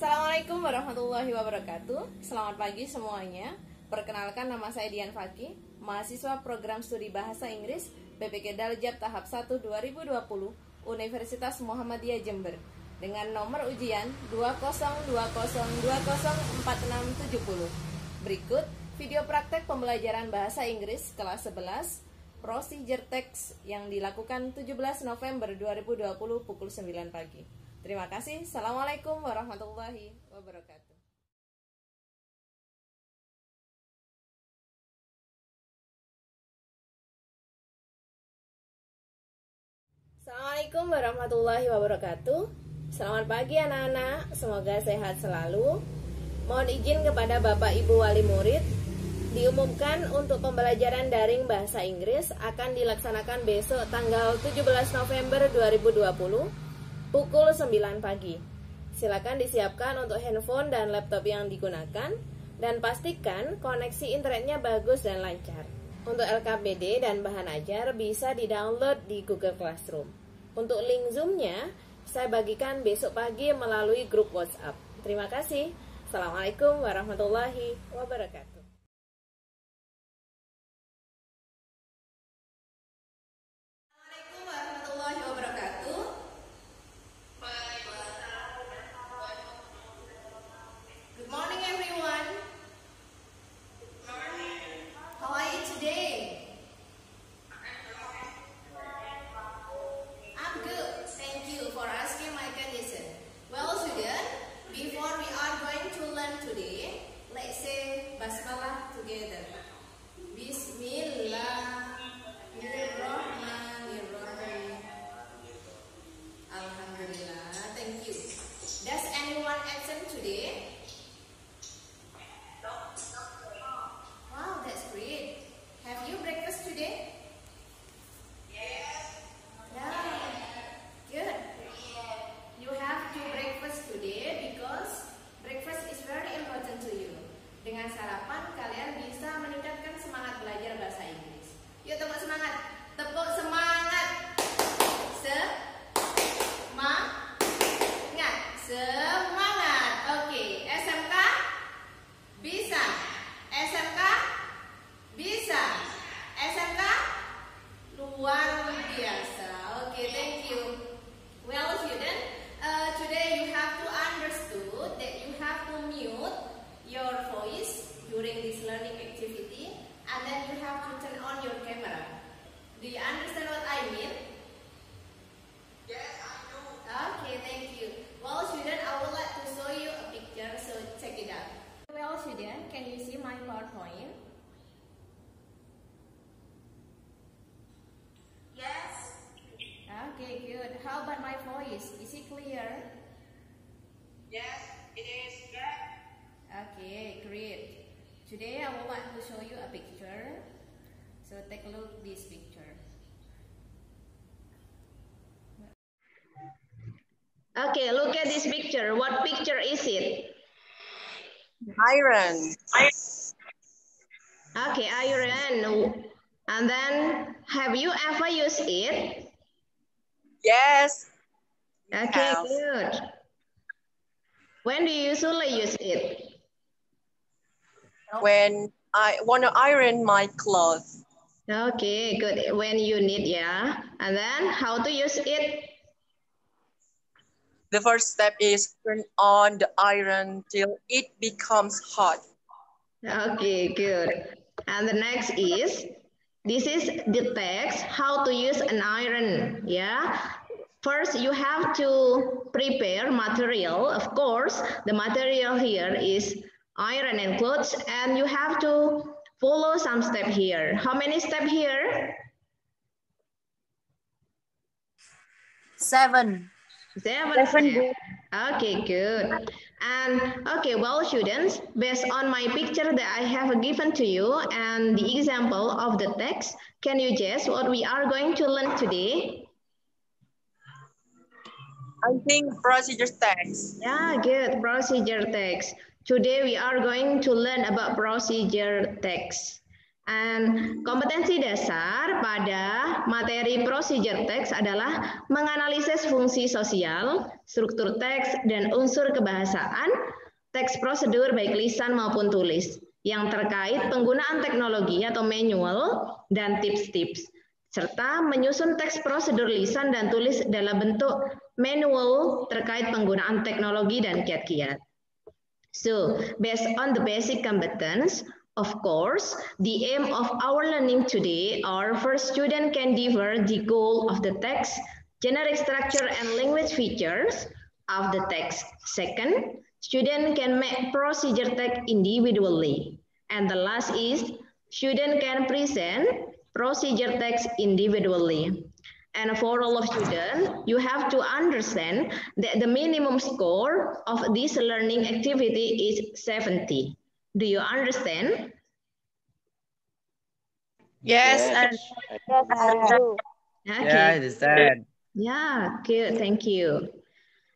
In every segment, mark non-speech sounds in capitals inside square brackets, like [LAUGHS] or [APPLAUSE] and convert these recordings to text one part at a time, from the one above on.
Assalamualaikum warahmatullahi wabarakatuh. Selamat pagi semuanya. Perkenalkan nama saya Dian Faki, mahasiswa program studi Bahasa Inggris BPK Daljab tahap 1 2020 Universitas Muhammadiyah Jember dengan nomor ujian 2020204670. Berikut video praktek pembelajaran bahasa Inggris kelas 11 procedure text yang dilakukan 17 November 2020 pukul 9 pagi. Terima kasih. Assalamualaikum warahmatullahi wabarakatuh. Assalamualaikum warahmatullahi wabarakatuh. Selamat pagi anak-anak, semoga sehat selalu. Mohon izin kepada Bapak Ibu wali murid diumumkan untuk pembelajaran daring bahasa Inggris akan dilaksanakan besok tanggal 17 November 2020 pukul 9 pagi. Silakan disiapkan untuk handphone dan laptop yang digunakan dan pastikan koneksi internetnya bagus dan lancar. Untuk LKPD dan bahan ajar bisa di-download di Google Classroom. Untuk link Zoom-nya saya bagikan besok pagi melalui grup WhatsApp. Terima kasih. Assalamualaikum warahmatullahi wabarakatuh. Okay, look at this picture. What picture is it? Iron. Okay, iron. And then, have you ever used it? Yes. Okay, Have. good. When do you usually use it? When I want to iron my clothes. Okay, good. When you need, yeah. And then, how to use it? The first step is turn on the iron till it becomes hot. Okay, good. And the next is, this is the text, how to use an iron, yeah? First, you have to prepare material. Of course, the material here is iron and clothes, and you have to follow some step here. How many step here? Seven. Seven Seven. step. Okay, good. And okay, well, students, based on my picture that I have given to you and the example of the text, can you guess what we are going to learn today? I think procedure text. Yeah, good. Procedure text. Today we are going to learn about procedure text. And kompetensi dasar pada materi procedure text adalah menganalisis fungsi sosial, struktur teks, dan unsur kebahasaan teks prosedur baik lisan maupun tulis yang terkait penggunaan teknologi atau manual dan tips-tips serta menyusun teks prosedur lisan dan tulis dalam bentuk manual terkait penggunaan teknologi dan kiat-kiat. So, based on the basic competence, Of course, the aim of our learning today are for student can differ the goal of the text, generic structure and language features of the text. Second, student can make procedure text individually. And the last is student can present procedure text individually. And for all of students, you have to understand that the minimum score of this learning activity is 70. Do you understand? Yes, and Yes, I do. Okay. Yeah, I understand. Yeah, good. Thank you.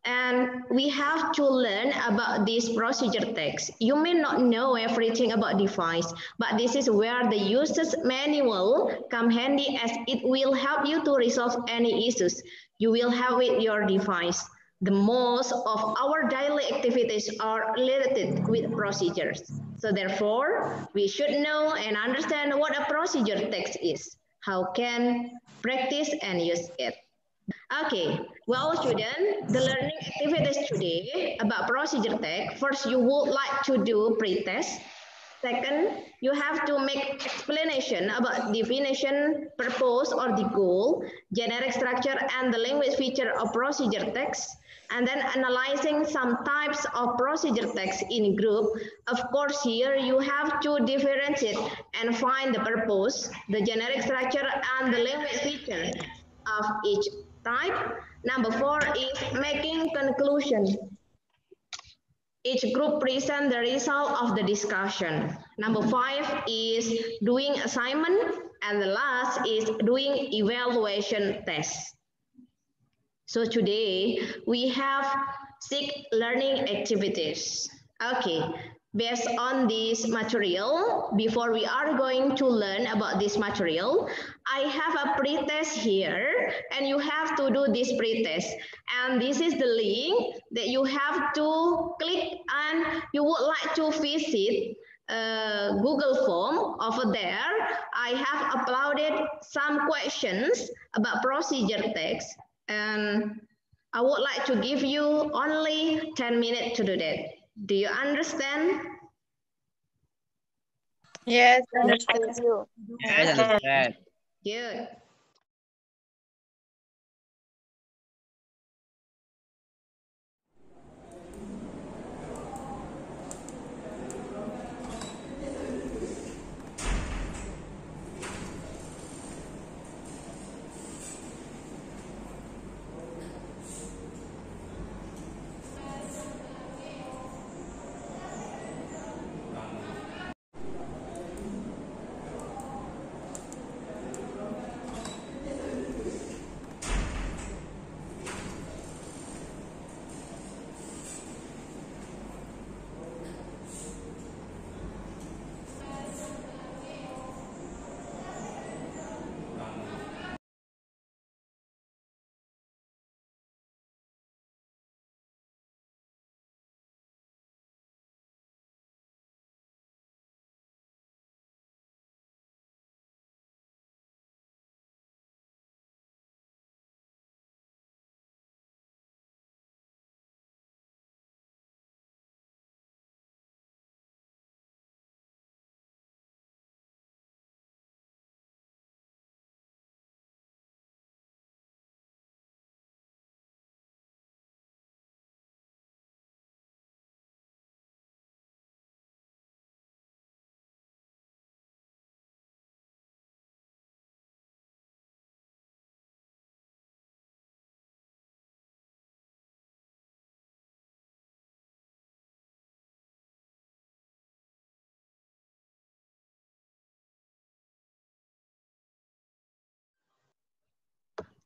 And we have to learn about this procedure text. You may not know everything about device, but this is where the user's manual come handy as it will help you to resolve any issues you will have with your device. The most of our daily activities are related with procedures. So therefore, we should know and understand what a procedure text is, how can practice and use it. Okay, well student, the learning activities today about procedure text, first you would like to do pre-test. Second, you have to make explanation about definition, purpose or the goal, generic structure and the language feature of procedure text and then analyzing some types of procedure text in group. Of course, here you have to differentiate and find the purpose, the generic structure, and the language feature of each type. Number four is making conclusion. Each group present the result of the discussion. Number five is doing assignment, and the last is doing evaluation test. So today we have six learning activities. Okay, based on this material, before we are going to learn about this material, I have a pre-test here and you have to do this pre-test. And this is the link that you have to click and you would like to visit uh, Google form over there. I have uploaded some questions about procedure text and I would like to give you only 10 minutes to do that. Do you understand? yes, Thank you. Yes, I understand. Good.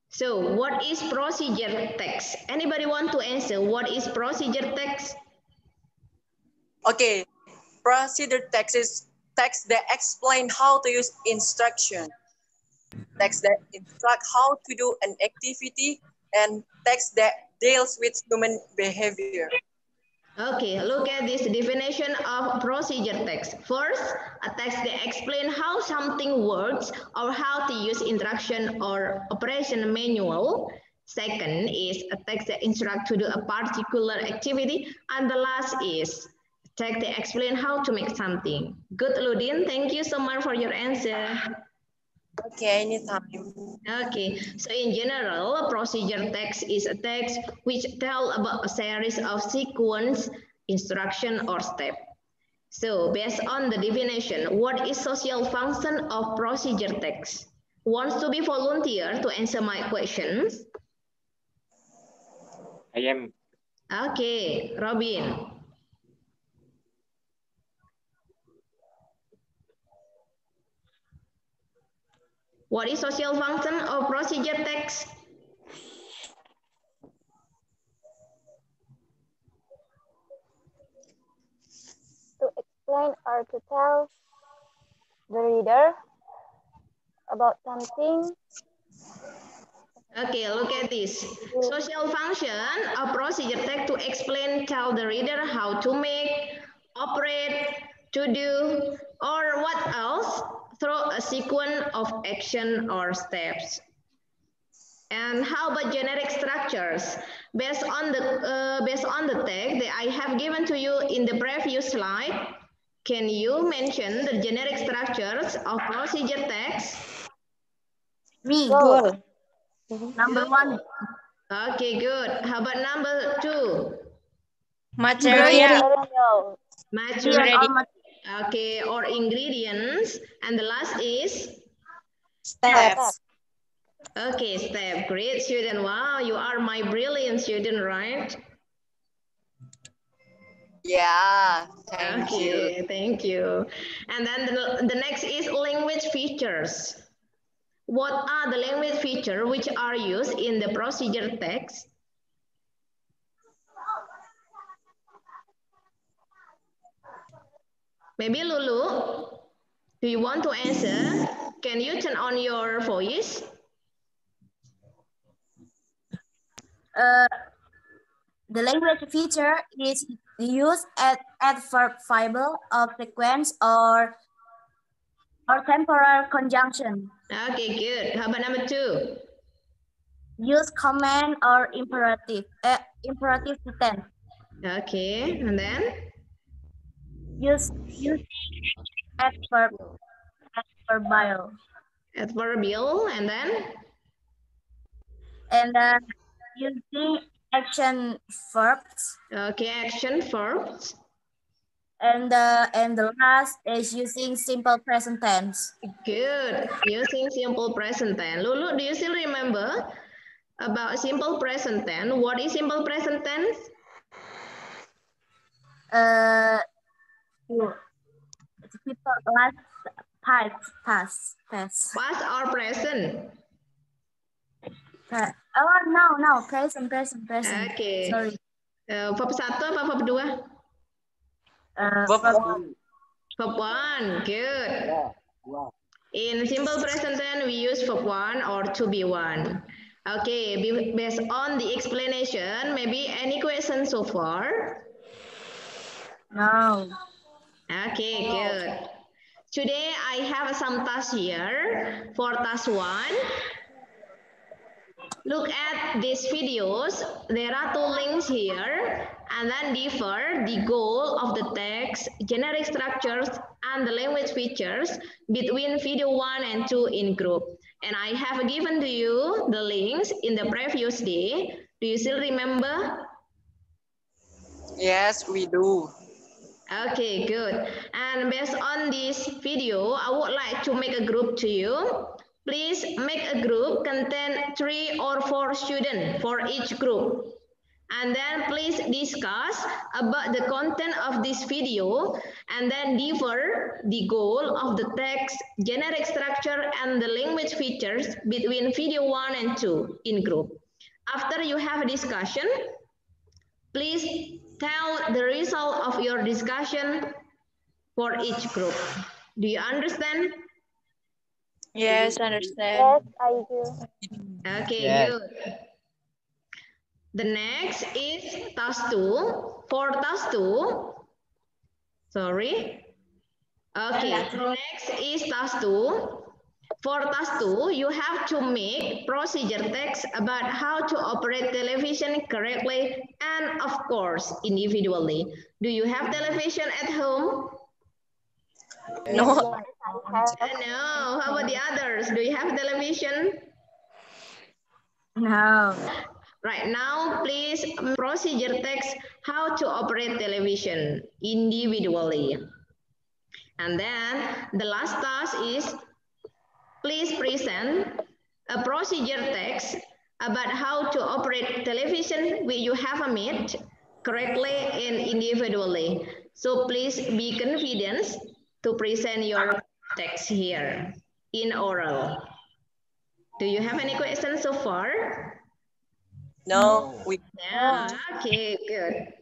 So what is procedure text? Anybody want to answer what is procedure text? Okay, procedure text is text that explain how to use instruction, text that instruct how to do an activity, and text that deals with human behavior. Okay, look at this definition of procedure text. First, a text that explain how something works or how to use instruction or operation manual. Second is a text that instruct to do a particular activity. And the last is text that explain how to make something. Good, Ludin. Thank you so much for your answer. Okay, anytime. Okay, so in general, a procedure text is a text which tell about a series of sequence, instruction, or step. So based on the definition, what is social function of procedure text? Wants to be volunteer to answer my questions? I am. Okay, Robin. What is social function of procedure text? To explain or to tell the reader about something. Okay, look at this. Social function of procedure text to explain, tell the reader how to make, operate, to do, or what else through a sequence of action or steps. And how about generic structures? Based on the uh, based on the text that I have given to you in the previous slide, can you mention the generic structures of procedure text? Me. Go. Number one. Okay, good. How about number two? Material. Material. Material. Okay, or ingredients. And the last is? Steps. Okay, step. Great student. Wow, you are my brilliant student, right? Yeah, thank you. thank you. And then the, the next is language features. What are the language features which are used in the procedure text? Maybe Lulu, do you want to answer? Can you turn on your voice? Uh, the language feature is used at adverb fiber of sequence or or temporal conjunction. Okay, good. How about number two? Use command or imperative uh, imperative sentence. Okay, and then? Use use adverb adverbial Adverbial, and then? and then using action verbs Okay, action verbs. and the and the last is using simple present tense. Good. Using simple present tense. Lulu, do you still remember about simple present tense? What is simple present tense? Uh, people last past past past. Past or present? Oh no no present present present. Okay. Sorry. Uh, verb satu apa verb dua? Uh, one. Verb one. Good. In simple present tense, we use verb one or to be one. Okay, based on the explanation, maybe any questions so far? no. Okay, good. Today I have some tasks here. For task one, look at these videos. There are two links here and then differ the goal of the text, generic structures, and the language features between video one and two in group. And I have given to you the links in the previous day. Do you still remember? Yes, we do. Okay, good. And based on this video, I would like to make a group to you. Please make a group contain three or four students for each group. And then please discuss about the content of this video and then differ the goal of the text, generic structure, and the language features between video one and two in group. After you have a discussion, please tell the result of your discussion for each group. Do you understand? Yes, I understand. Yes, I do. Okay, Yes. good. The next is task two. For task two, sorry. Okay, next is task two. For task two, you have to make procedure text about how to operate television correctly and of course, individually. Do you have television at home? No. Yes, I have. No. How about the others? Do you have television? No. Right now, please procedure text how to operate television individually. And then the last task is please present a procedure text about how to operate television which you have a meet correctly and individually. So please be confident to present your text here in oral. Do you have any questions so far? No. We Yeah, okay, good.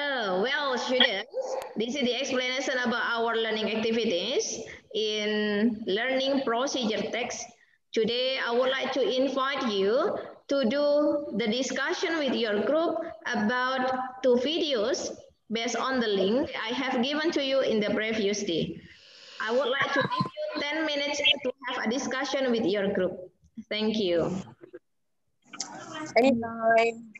Oh, well, students, this is the explanation about our learning activities in learning procedure text. Today, I would like to invite you to do the discussion with your group about two videos based on the link I have given to you in the previous day. I would like to give you 10 minutes to have a discussion with your group. Thank you. anytime.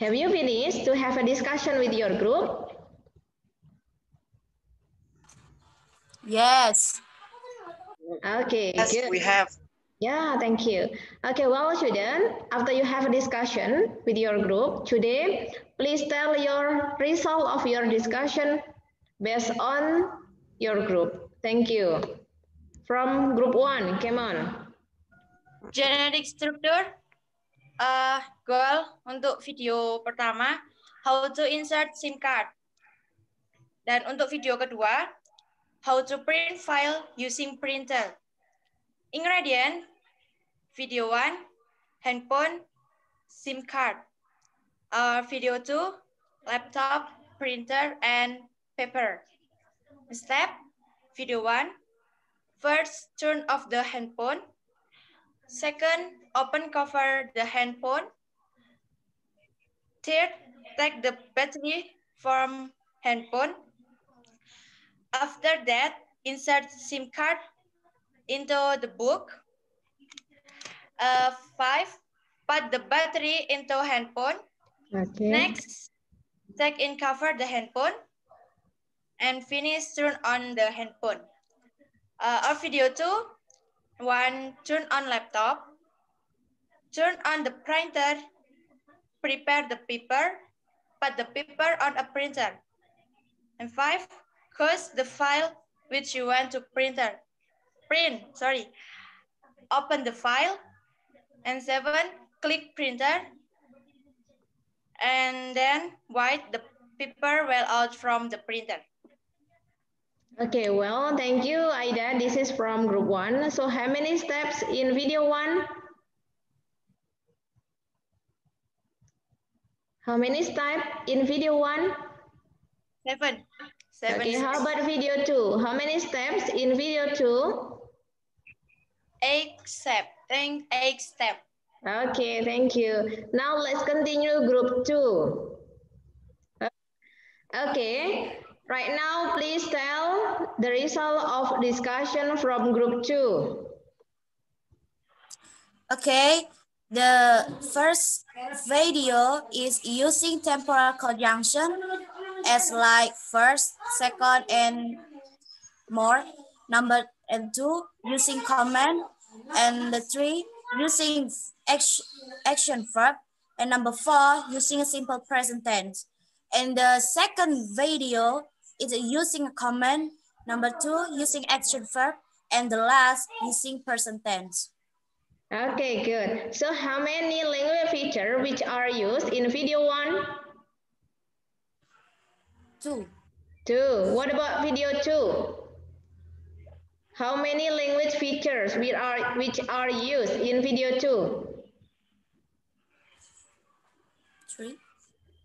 Have you finished to have a discussion with your group? Yes. Okay, Yes, good. we have. Yeah, thank you. Okay, well, student, after you have a discussion with your group today, please tell your result of your discussion based on your group. Thank you. From group one, come on. Genetic structure. Uh, goal untuk video pertama, how to insert SIM card. Dan untuk video kedua, how to print file using printer. Ingredient, video one, handphone, SIM card. Uh, video two, laptop, printer, and paper. Step, video one, first turn off the handphone. Second, open cover the handphone. Third, take the battery from handphone. After that, insert SIM card into the book. Uh, five, put the battery into handphone. Okay. Next, take in cover the handphone. And finish turn on the handphone. Uh, our video two, one, turn on laptop. Turn on the printer. Prepare the paper. Put the paper on a printer. And five, close the file which you want to printer. Print, sorry. Open the file. And seven, click printer. And then wipe the paper well out from the printer. Okay, well, thank you, Aida. This is from group one. So how many steps in video one? How many steps in video one? Seven. Seven. Okay, how about video two? How many steps in video two? Eight step. Think eight step. Okay, thank you. Now let's continue group two. Okay, right now please tell the result of discussion from group two. Okay. The first video is using temporal conjunction as like first, second, and more. Number and two, using command. And the three, using action, action verb. And number four, using a simple present tense. And the second video is using a command. Number two, using action verb. And the last, using present tense. Okay, good. So how many language feature which are used in video one? Two. Two. What about video two? How many language features which are which are used in video two? Three.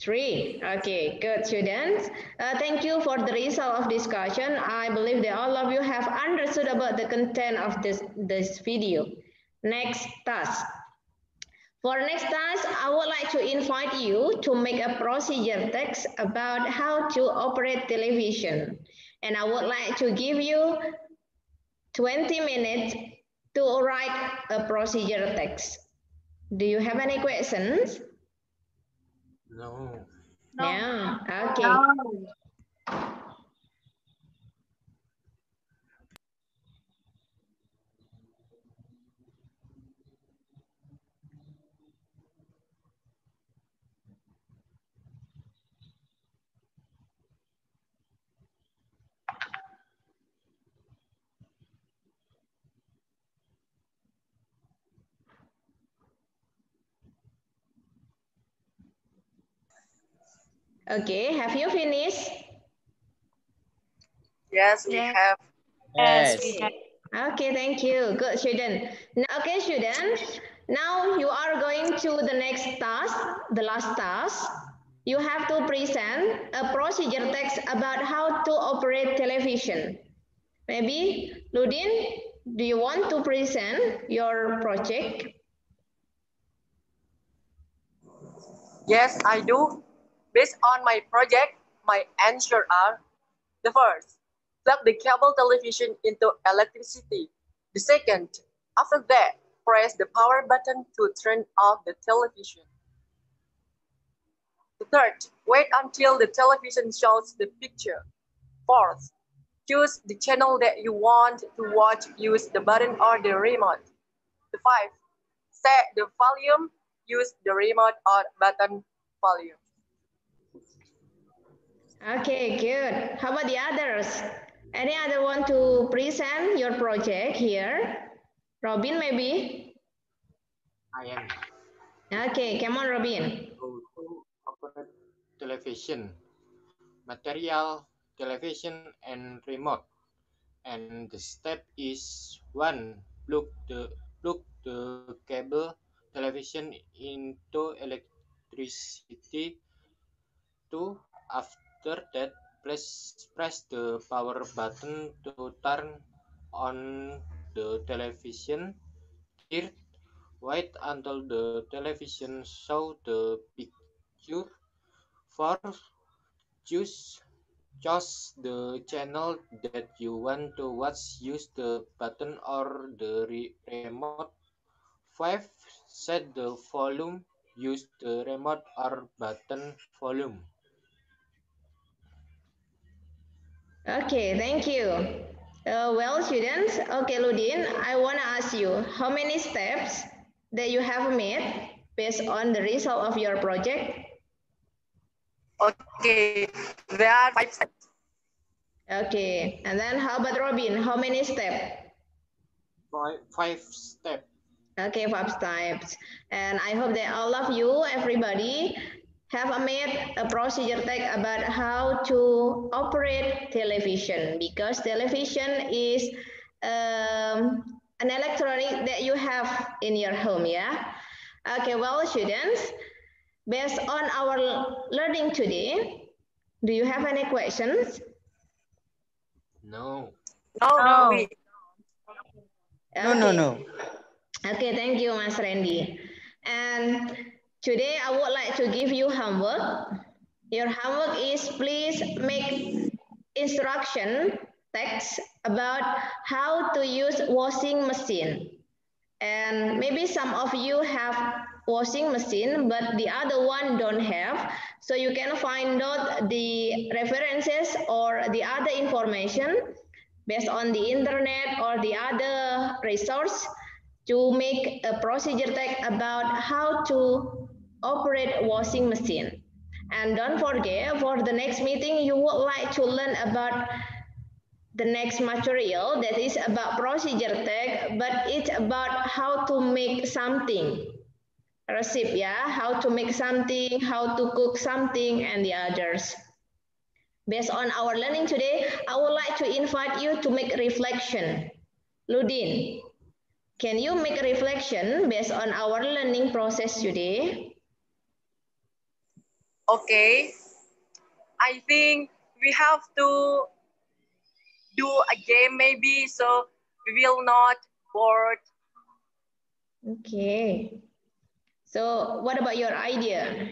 Three. Okay, good students. Uh, thank you for the result of discussion. I believe that all of you have understood about the content of this, this video. Next task. For next task, I would like to invite you to make a procedure text about how to operate television. And I would like to give you 20 minutes to write a procedure text. Do you have any questions? No. No. Yeah, okay. Okay, have you finished? Yes, we Yes. have. Yes. Okay, thank you. Good, student. Now, okay, student. Now you are going to the next task, the last task. You have to present a procedure text about how to operate television. Maybe, Ludin, do you want to present your project? Yes, I do. Based on my project, my answer are the first, plug the cable television into electricity. The second, after that, press the power button to turn off the television. The third, wait until the television shows the picture. Fourth, choose the channel that you want to watch, use the button or the remote. The five, set the volume, use the remote or button volume. Okay, good. How about the others? Any other want to present your project here? Robin, maybe? I am Okay, come on, Robin. television, material, television, and remote. And the step is one, plug the plug the cable television into electricity. Two, after that, press press the power button to turn on the television. Third, Wait until the television show the picture. Fourth, choose choose the channel that you want to watch. Use the button or the re remote. Five, set the volume. Use the remote or button volume. Okay, thank you. Uh, well, students, okay, Ludin, I want to ask you how many steps that you have made based on the result of your project? Okay, there are five steps. Okay, and then how about Robin? How many steps? Five, five step. Okay, five steps. And I hope that all of you, everybody, have made a procedure text about how to operate television because television is um, an electronic that you have in your home, yeah? Okay, well, students, based on our learning today, do you have any questions? No. No, No. we- No, no, Okay. no. Okay, thank you, Mas Randy. And today I would like to give you homework. Your homework is please make instruction text about how to use washing machine. And maybe some of you have washing machine, but the other one don't have. So you can find out the references or the other information based on the internet or the other resource to make a procedure text about how to operate washing machine. And don't forget, for the next meeting, you would like to learn about the next material that is about procedure tag, but it's about how to make something. Recipe, yeah, how to make something, how to cook something, and the others. Based on our learning today, I would like to invite you to make reflection. Ludin, can you make a reflection based on our learning process today? Okay. I think we have to do a game maybe so we will not bored. Okay. So what about your idea?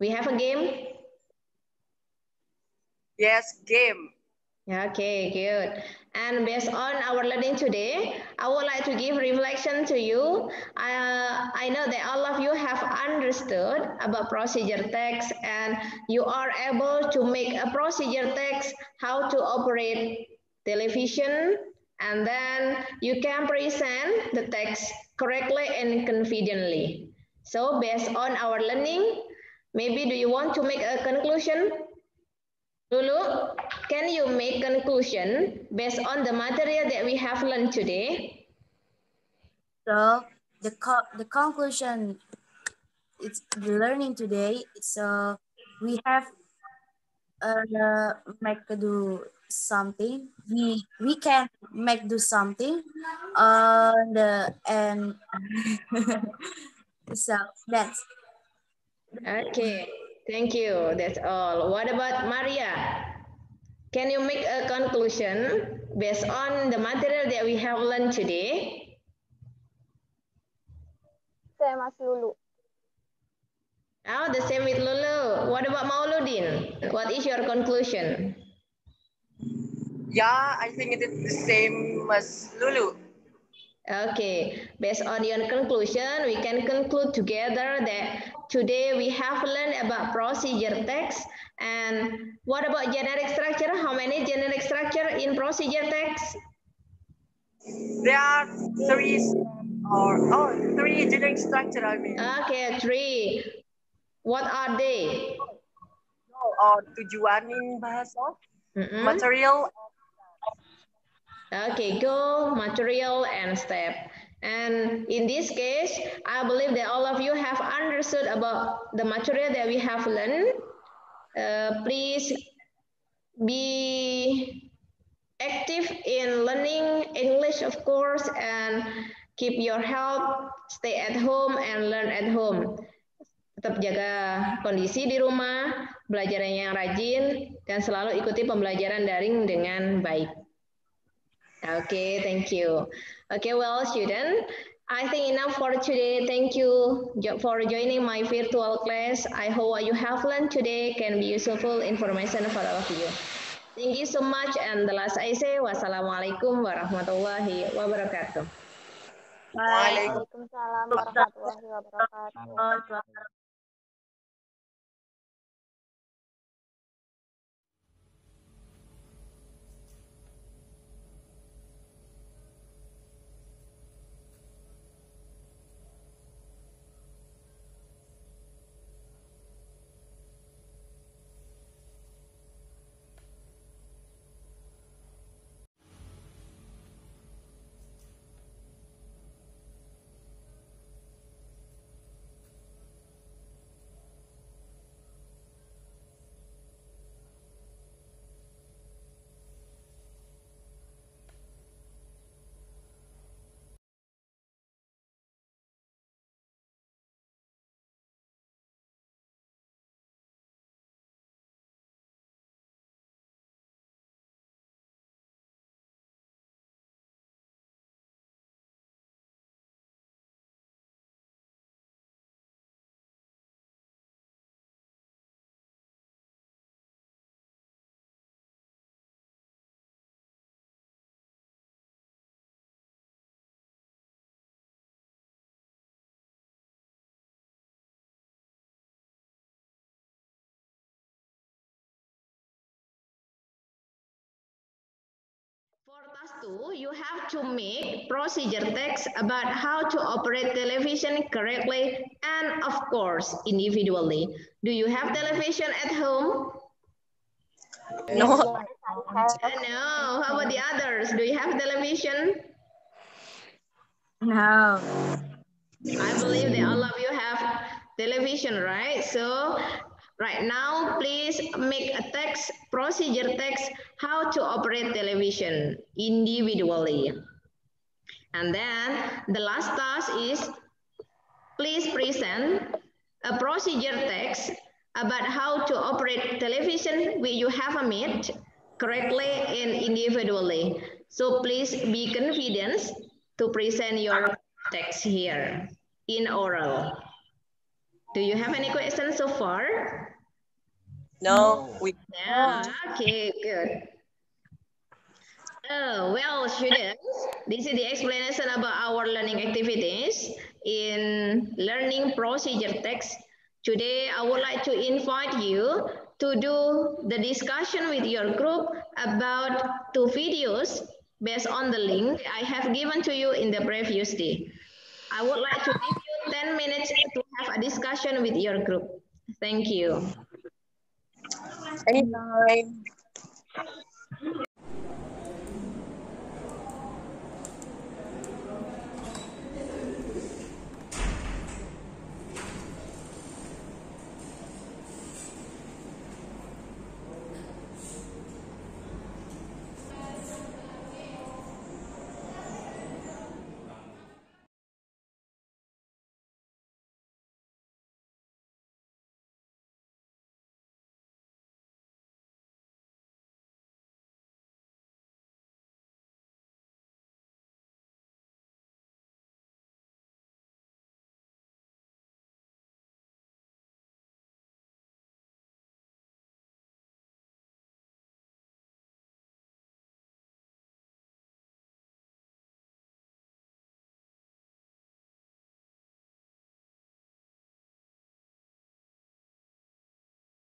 We have a game? Yes, game. Okay, good. And based on our learning today, I would like to give reflection to you. Uh, I know that all of you have understood about procedure text and you are able to make a procedure text, how to operate television, and then you can present the text correctly and confidently. So based on our learning, maybe do you want to make a conclusion? Lulu, can you make conclusion based on the material that we have learned today? So the co the conclusion it's the learning today. So we have uh make do something. We we can make do something on the and [LAUGHS] so that's Okay, thank you. That's all. What about Maria? Can you make a conclusion based on the material that we have learned today? Saya Mas Lulu. Oh, the same with Lulu. What about Mauludin? What is your conclusion? Yeah, I think it is the same as Lulu. Okay, based on your conclusion, we can conclude together that today we have learned about procedure text and what about generic structure? How many generic structure in procedure text? There are three or oh three generic structure I mean. Okay, three. What are they? Or tujuan in bahasa, Mm -mm. material, Okay, goal, material, and step. And in this case, I believe that all of you have understood about the material that we have learned. Uh, please be active in learning English, of course, and keep your health, stay at home, and learn at home. Tetap jaga kondisi di rumah, belajarnya yang rajin, dan selalu ikuti pembelajaran daring dengan baik. Okay, thank you. Okay, well, student, I think enough for today. Thank you for joining my virtual class. I hope what you have learned today can be useful information for all of you. Thank you so much. And the last I say, wassalamualaikum warahmatullahi wabarakatuh. Waalaikumsalam warahmatullahi wabarakatuh. Two, you have to make procedure text about how to operate television correctly and of course individually. Do you have television at home? No. No. How about the others? Do you have television? No. I believe that all of you have television, right? So right now, please make a text, procedure text, how to operate television individually. And then the last task is please present a procedure text about how to operate television which you have made correctly and individually. So please be confident to present your text here in oral. Do you have any questions so far? No. We Yeah, okay, good. Oh, well, students, this is the explanation about our learning activities in learning procedure text. Today, I would like to invite you to do the discussion with your group about two videos based on the link I have given to you in the previous day. I would like to give you 10 minutes to have a discussion with your group. Thank you. Anytime.